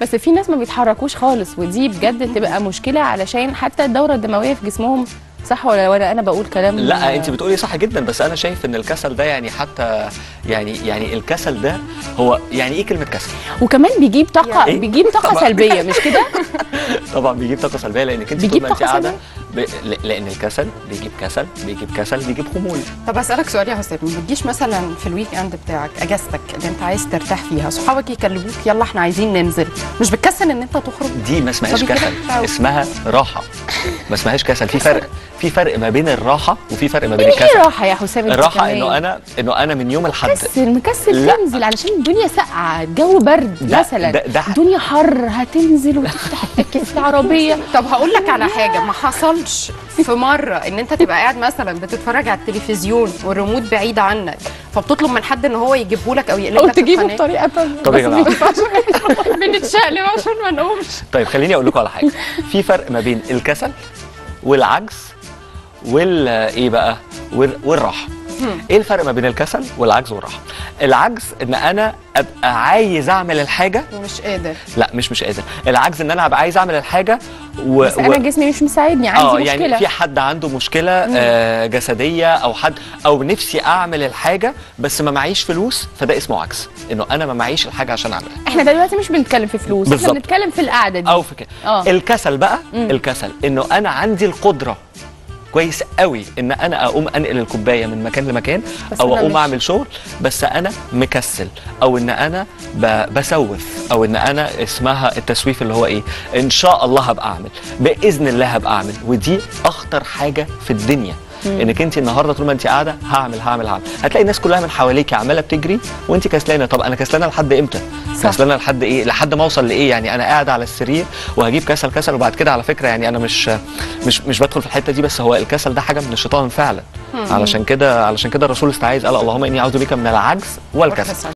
بس في ناس ما بيتحركوش خالص ودي بجد تبقى مشكلة علشان حتى الدورة الدموية في جسمهم صح ولا ولا؟ أنا بقول كلام لا أنت بتقولي صح جدا بس أنا شايف إن الكسل ده يعني حتى يعني يعني الكسل ده هو يعني إيه كلمة كسل؟ وكمان بيجيب طاقة إيه؟ بيجيب طاقة طبعا. سلبية مش كده؟ طبعا بيجيب طاقة سلبية لأنك أنت بيجيب طول ما أنت طاقة قاعدة ب... ل- لأن الكسل بيجيب كسل بيجيب كسل بيجيب خمول. طب أسألك سؤال يا حسام ما بتجيش مثلا في ال weekend بتاعك أجازتك اللي أنت عايز ترتاح فيها صحابك يكلموك يلا إحنا عايزين ننزل مش بتكسل إن أنت تخرج؟ دي ما اسمهاش كسل. اسمها راحة. ما اسمهاش كسل. في فرق. في فرق ما بين الراحة وفي فرق ما بين إيه الكسل. راحه يا حسام الراحة؟ إنه أنا إنه أنا من يوم الحد. مكسل مكسل لا. تنزل علشان الدنيا ساقعة. الجو برد لا، مثلا. ده- ده- الدنيا حر هتنزل وتفتح التكييف العربية. طب هقول لك على حاجة. ما حصلش في مرة إن أنت تبقى قاعد مثلا بتتفرج على التلفزيون والريموت بعيد عنك فبتطلب من حد إن هو يجيبه لك أو يقلب أو لك تجيبه القناة. بطريقة تانية. طب ما ينفعش. بنتشقلب عشان ما نقومش. طيب خليني أقول لكم على حاجة. في فرق ما بين الكسل والعجز وال إيه بقى؟ وال- والراحة. إيه الفرق ما بين الكسل والعجز والراحة؟ العجز ان أنا ابقى عايز اعمل الحاجة ومش قادر. لا مش مش قادر. العجز ان أنا ابقى عايز اعمل الحاجة و... بس أنا جسمي مش مساعدني عندي آه مشكلة. يعني في حد عنده مشكلة آه جسدية أو حد أو نفسي اعمل الحاجة بس ما معيش فلوس فده اسمه عجز. انه أنا ما معيش الحاجة عشان اعملها. إحنا دلوقتي مش بنتكلم في فلوس بالظبط. إحنا بنتكلم في القعدة دي. أو في كده. آه. الكسل بقى مم. الكسل. انه أنا عندي القدرة كويس قوي إن أنا أقوم أنقل الكوباية من مكان لمكان أو أقوم أعمل شغل بس أنا مكسل أو إن أنا بسوف أو إن أنا اسمها التسويف اللي هو إيه إن شاء الله هبقى أعمل بإذن الله هبقى أعمل ودي أخطر حاجة في الدنيا. انك انت النهارده طول ما انت قاعدة هعمل هعمل هعمل. هتلاقي الناس كلها من حواليك عماله بتجري وانت كسلانه. طب أنا كسلانه لحد إمتى. كسلانه لحد إيه؟ لحد ما اوصل لايه؟ يعني أنا قاعد على السرير وهجيب كسل كسل وبعد كده على فكره يعني أنا مش مش مش بدخل في الحته دي بس هو الكسل ده حاجة من الشيطان فعلا. علشان كده علشان كده الرسول استعاذ قال اللهم إني أعوذ بك من العجز والكسل.